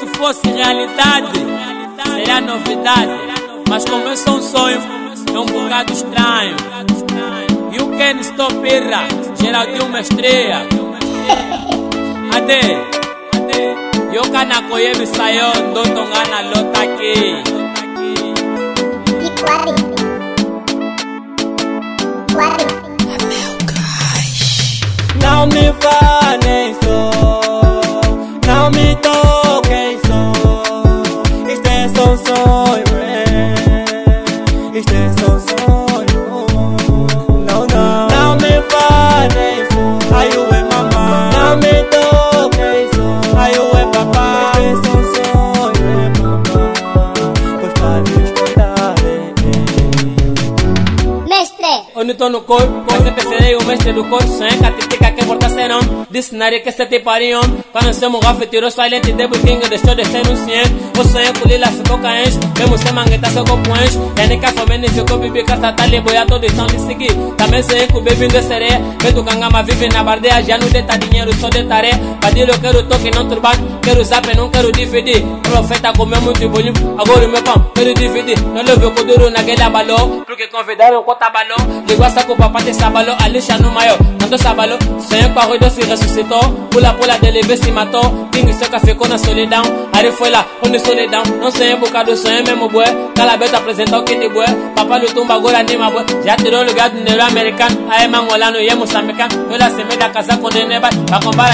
Se isso fosse realidade, seria novidade. Mas como eu sou um sonho, é um bocado estranho. E o Ken Stopira, Geraldinho Mestreia. Ade, yo kana koyebi sayo ndoto nga na lotaki. Iguari. Iguari. Não me falem é. Isto tô no corpo, eu terceirei o mestre do corpo. Sonhei que a titica que volta serão. Disse na areia que se te pariam. Quando se morreu, tirou sua lente de king, deixou de ser um ciente. O sonho com Lila ficou caente. Mesmo sem mangueta, seu corpo enche. E nem que a fome nem ficou bibi, caça tá ali, boia todo estão de seguir. Também sonhei com o bebê de sereia. Vendo cangama vive na bardeia, já não deita dinheiro, só de tarefa. Padilho, eu quero toque, não turbante. Quero zap, não quero dividir. Profeta comeu muito bolinho, agora o meu pão, quero dividir. Não levei o duro naquele abalou. Porque convidaram o tabalou. Ligou a saco, papai te sabalou. A lixa no maior, não tô sabalou. Sonhei com a rua se ressuscitou. Pula, pula, dele vê se matou. King seca ficou na solidão. Ari foi lá, onde solidão. Não sonhei um bocado, sonhei mesmo bué. Calabeta apresentou que de bué. Papai do tumba agora anima bué. Já tirou o lugar do dinheiro americano. Aí mangolano e é moçambicano. Eu lá se meia casar com o neneba. Pra comprar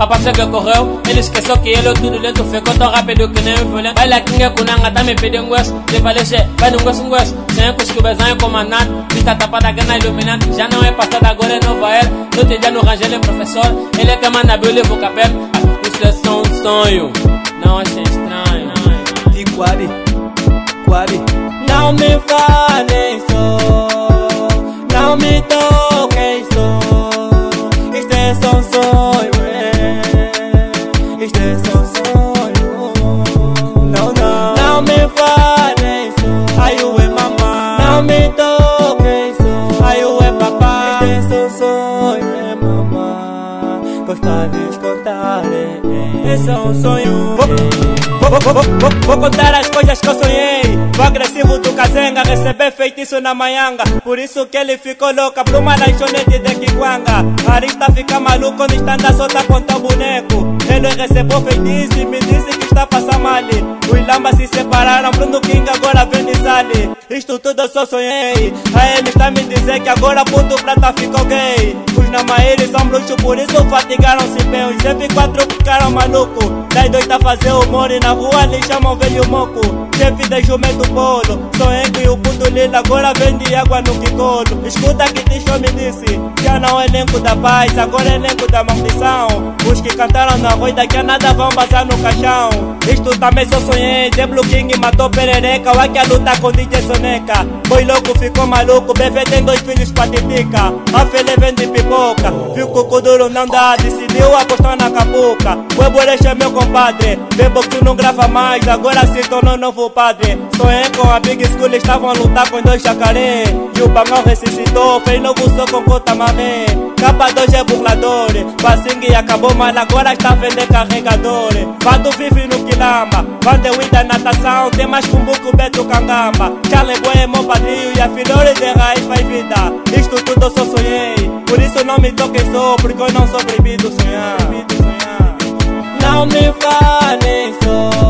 sonhei que que correu, ele esqueceu que ele é tudo lento, ficou tão rápido que nem um violento. Lá quem é kunanga, tá me pedindo gosto, de valeche, vai num gosto, um gosto. Sem que os cubezão é comandante, vista tapada, gana iluminante. Já não é passado, agora é nova era. No te dia no rangel é professor, ele é que manda meu livro capel. Ah, isso é só um sonho, não achei estranho. Iguari, Iguari. Não me falem só, não me toquem Gostar de. Esse é um sonho. Vou, vou, vou, vou, contar as coisas que eu sonhei. O agressivo do Kazenga receber feitiço na manhanga. Por isso que ele ficou louca. Pra uma lanchonete de Kikwanga. Arista fica maluco quando está só tá contar o boneco. Ele recebeu feitiço e me disse que está passando mal. Os lambas se separaram. Bruno King agora vem Isto tudo eu só sonhei. Aí ele está me dizer que agora puto prata ficou gay. Os namaíris são bruxos, por isso fatigaram-se bem. Os MP4 ficaram malucos. Das dois tá fazer humor e na rua lhe chamam velho moco. Chefe de jumento bolo. Sonhei que o puto lila agora vende água no Kikolo. Escuta que Ticho me disse. Já não é elenco da paz, agora é elenco da maldição. Os que cantaram na rua daqui a nada vão passar no caixão. Isto também só sonhei. Blue King matou perereca. O Akia luta com DJ Soneca. Foi louco, ficou maluco. Bebê tem dois filhos pra titica. A filha vende pipoca. Viu que o Kuduro não dá. Decidiu apostar na capuca. Eboreche é meu compadre. Bebo que não grava mais. Agora se tornou novo padre. Sonhei com a Big School. Estavam a lutar com dois jacaré. E o Bangão ressuscitou. Fez novo som com Kota Mamé. Capa 2 é burlador. Passing acabou, mas agora está a vender carregador. Vado vive no Quilamba. Vande Wida natação. Tem mais cumbuco, Beto Cangamba. Charlie Boy é meu padrinho. E a filhora de raiz faz vida. Isto tudo eu só sonhei. Por isso não me toquem só. Porque eu não sou proibido sonhar. Não me falem só.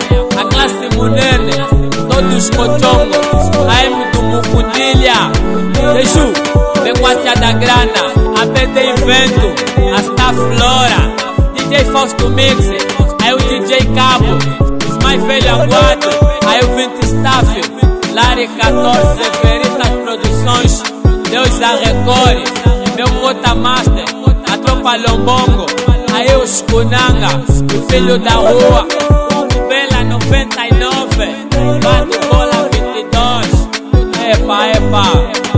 na klasi monene toduskocongo aye mutumukudilya deju bekwatya da grana apete invento a star flora dj fausto mix aí o dj cabo. Os mais velhos aguardo aí o 20 staff. Lari 14 Veritas Produções Deus a Record. Meu Cota Master A tropa Lombongo. Aí os Kunanga O filho da rua Man, call up with the dance. Epa, epa.